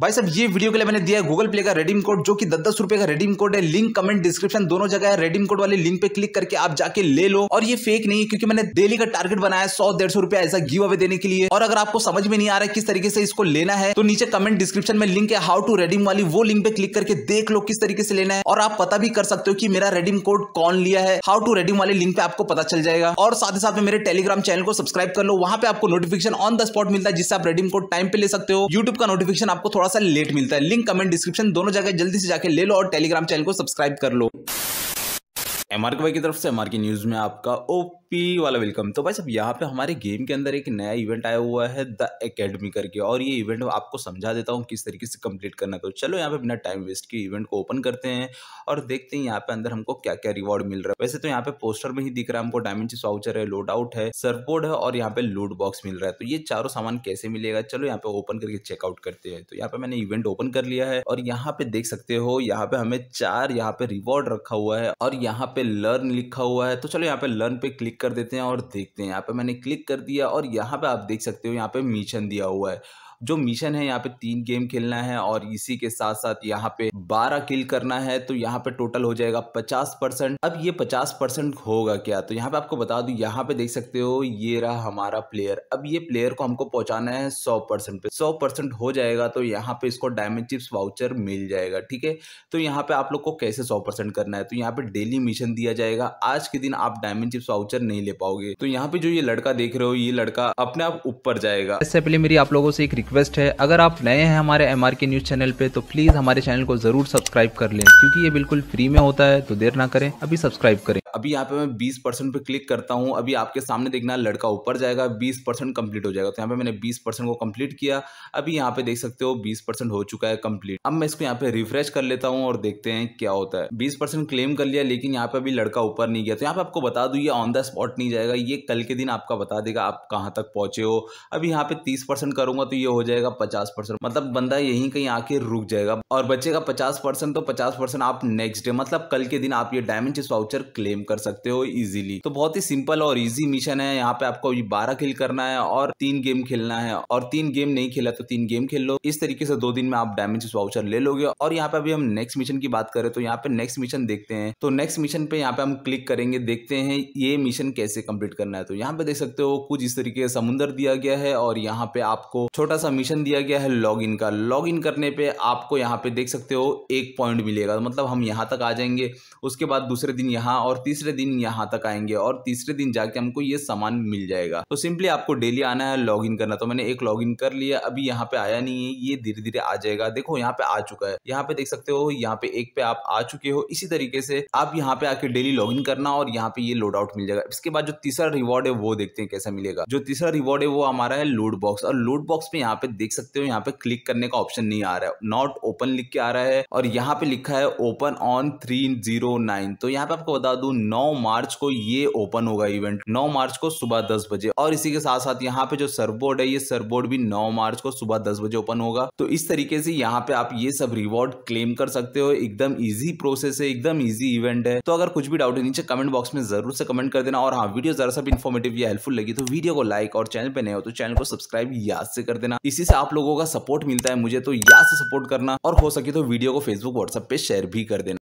भाई साहब, ये वीडियो के लिए मैंने दिया है गूगल प्ले का रेडीम कोड जो कि दस दस रुपए का रेडीम कोड है। लिंक कमेंट डिस्क्रिप्शन दोनों जगह है। रेडीम कोड वाले लिंक पे क्लिक करके आप जाके ले लो। और ये फेक नहीं है, क्योंकि मैंने डेली का टारगेट बनाया सौ डेढ़ सौ रुपया ऐसा गिव अवे देने के लिए। और अगर आपको समझ में नहीं आ रहा है किस तरीके से इसको लेना है तो नीचे कमेंट डिस्क्रिप्शन में लिंक है हाउ टू रेडीम वाली, वो लिंक पे क्लिक करके देख लो किस तरीके से लेना है। और आप पता भी कर सकते हो कि मेरा रेडीम कोड कौन लिया है। हाउ टू रेडीम वाले लिंक पे आपको पता चल जाएगा। और साथ ही साथ में मेरे टेलीग्राम चैनल को सब्सक्राइब कर लो। वहाँ पे आपको नोटिफिकेशन ऑन द स्पॉट मिलता है, जिससे आप रेडीम कोड टाइम पे ले सकते हो। यूट्यूब का नोटिफिकेशन आपको थोड़ा सा लेट मिलता है। लिंक कमेंट डिस्क्रिप्शन दोनों जगह जल्दी से जाके ले लो और टेलीग्राम चैनल को सब्सक्राइब कर लो। एमआर के भाई की तरफ़ से एमआर की न्यूज़ में आपका ओपी वाला वेलकम तो भाई सब यहाँ पे हमारे गेम के अंदर एक नया इवेंट आया हुआ है द एकेडमी करके और ये इवेंट आपको समझा देता हूँ किस तरीके से कंप्लीट करना तो चलो यहाँ पे बिना टाइम वेस्ट के इवेंट को ओपन करते हैं और देखते हैं यहाँ पे अंदर हमको क्या क्या रिवॉर्ड मिल रहा है वैसे तो यहाँ पे पोस्टर में ही दिख रहा है हमको डायमंड वाउचर है लोड आउट है सर्फबोर्ड है और यहाँ पे लूट बॉक्स मिल रहा है तो ये चारों सामान कैसे मिलेगा चलो यहाँ पे ओपन करके चेकआउट करते हैं तो यहाँ पे मैंने इवेंट ओपन कर लिया है और यहाँ पे देख सकते हो यहाँ पे हमें चार यहाँ पे रिवॉर्ड रखा हुआ है और यहाँ पे लर्न लिखा लिखा हुआ है तो चलो यहाँ पे लर्न पे क्लिक कर देते हैं और देखते हैं। यहाँ पे मैंने क्लिक कर दिया और यहाँ पे आप देख सकते हो, यहाँ पे मिशन दिया हुआ है। जो मिशन है यहाँ पे तीन गेम खेलना है और इसी के साथ साथ यहाँ पे बारह किल करना है तो यहाँ पे टोटल हो जाएगा पचास परसेंट। अब ये पचास परसेंट होगा क्या? तो यहाँ पे आपको बता दू, यहाँ पे देख सकते हो ये रहा हमारा प्लेयर अब ये प्लेयर को हमको पहुंचाना है सौ परसेंट पे। सौ परसेंट हो जाएगा तो यहाँ पे इसको डायमंड चिप्स वाउचर मिल जाएगा, ठीक है? तो यहाँ पे आप लोग को कैसे सौ परसेंट करना है? तो यहाँ पे डेली मिशन दिया जाएगा। आज के दिन आप डायमंड चिप्स वाउचर नहीं ले पाओगे। तो यहाँ पे जो ये लड़का देख रहे हो, ये लड़का अपने आप ऊपर जाएगा। इससे पहले मेरी आप लोगों से एक रिक्वेस्ट है, अगर आप नए हैं हमारे M R K news channel पे तो प्लीज़ हमारे चैनल को ज़रूर सब्सक्राइब कर लें, क्योंकि ये बिल्कुल फ्री में होता है तो देर ना करें, अभी सब्सक्राइब करें। अभी यहाँ पे मैं 20 परसेंट पे क्लिक करता हूँ, अभी आपके सामने देखना लड़का ऊपर जाएगा 20 परसेंट कंप्लीट हो जाएगा। तो यहाँ पे मैंने 20 परसेंट को कंप्लीट किया, अभी यहाँ पे देख सकते हो 20 परसेंट हो चुका है कंप्लीट। अब मैं इसको यहाँ पे रिफ्रेश कर लेता हूँ और देखते हैं क्या होता है। बीस परसेंट क्लेम कर लिया, लेकिन यहाँ पे अभी लड़का ऊपर नहीं गया। तो यहाँ पे आपको बता दू, ये ऑन द स्पॉट नहीं जाएगा, ये कल के दिन आपका बता देगा आप कहाँ तक पहुँचे हो। अभी यहाँ पे तीस परसेंट करूँगा तो ये हो जाएगा पचास परसेंट। मतलब बंदा यहीं कहीं आके रुक जाएगा। और बचेगा पचास परसेंट तो पचास परसेंट आप नेक्स्ट डे मतलब कल के दिन आप ये डायमंड वाउचर क्लेम कर सकते हो इजीली तो बहुत ही सिंपल और इजी मिशन है. यहाँ पे आपको अभी बारह किल करना है और तीन गेम खेलना है. और तीन गेम नहीं खेला तो तीन गेम खेल लो. इस तरीके से दो दिन में आप चिप्स वाउचर ले लोगे. और यहाँ पे अभी हम नेक्स्ट मिशन की बात करें तो यहाँ पे नेक्स्ट मिशन देखते हैं. तो नेक्स्ट मिशन पे यहाँ पे हम क्लिक करेंगे, देखते हैं ये मिशन कैसे कंप्लीट करना है. तो यहाँ पे देख सकते हो कुछ इस तरीके से समुद्र दिया गया है और यहाँ पे आपको छोटा सा मिशन दिया गया है लॉग इन का. लॉग इन करने पे आपको यहाँ पे देख सकते हो एक पॉइंट मिलेगा. मतलब हम यहाँ तक आ जाएँगे. उसके बाद दूसरे दिन यहाँ और तीसरे दिन यहाँ तक आएँगे और तीसरे दिन जाके हमको ये सामान मिल जाएगा तो सिंपली आपको डेली आना है लॉग इन करना तो मैंने एक लॉग इन कर लिया अभी यहाँ पे आया नहीं है ये धीरे धीरे आ जाएगा देखो यहाँ पे आ चुका है यहाँ पे देख सकते हो यहाँ पे एक पे आप आ चुके हो इसी तरीके से आप यहाँ पे आके डेली लॉग करना और यहाँ पे ये लोड आउट मिल जाएगा इसके बाद जो तीसरा रिवॉर्ड है वो देखते हैं कैसा मिलेगा जो तीसरा रिवॉर्ड है वो हमारा है लोड बॉक्स और लोड बॉक्स में यहाँ पे देख सकते हो यहाँ पे क्लिक करने का ऑप्शन नहीं आ रहा है नॉट ओपन लिख के आ रहा है और यहाँ पे लिखा है open on three zero nine तो यहाँ पे आपको बता दू नौ मार्च को ये ओपन होगा इवेंट। नौ मार्च को सुबह दस बजे। और इसी के साथ साथ यहाँ पे जो सरबोर्ड है, ये सरबोर्ड भी नौ मार्च को सुबह दस बजे ओपन होगा। तो इस तरीके से यहाँ पे आप ये सब रिवॉर्ड क्लेम कर सकते हो। एकदम ईजी प्रोसेस है, एकदम ईजी इवेंट है। तो अगर कुछ भी डाउट है, नीचे कमेंट बॉक्स में ज़रूर से कमेंट कर देना। और हाँ वीडियो जरा सा इन्फॉर्मेटिव या हेल्पफुल लगी तो वीडियो को लाइक और चैनल पे नए हो तो चैनल को सब्सक्राइब याद से कर देना। इसी से आप लोगों का सपोर्ट मिलता है मुझे तो याद से सपोर्ट करना। और हो सके तो वीडियो को फेसबुक व्हाट्सएप पे शेयर भी कर देना।